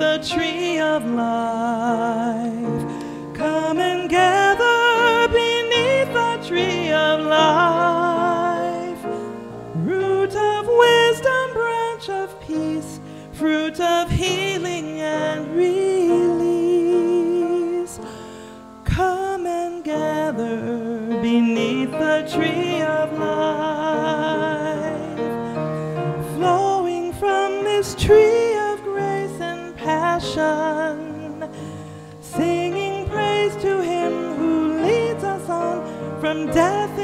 the tree of life. Come and gather beneath the tree of life. Root of wisdom, branch of peace, fruit of healing and release. Come and gather beneath the tree tree of grace and passion, singing praise to Him who leads us on from death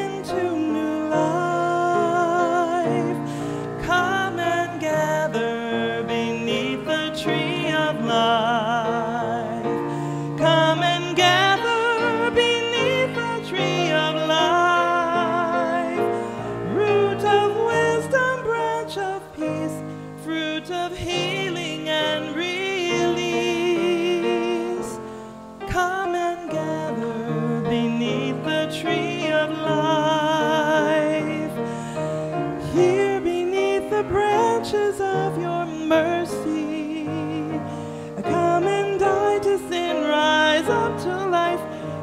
of healing and release. Come and gather beneath the tree of life. Here beneath the branches of your mercy. Come and die to sin, rise up to life,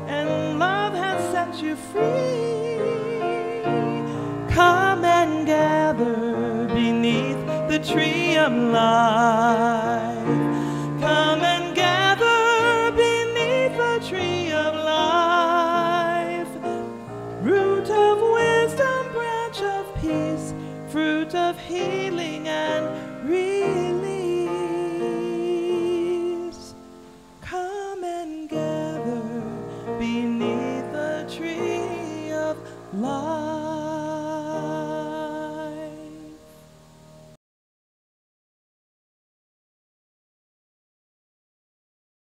and love has set you free. Come and gather the tree of life. Come and gather beneath the tree of life. Root of wisdom, branch of peace, fruit of healing and release. Come and gather beneath the tree of life.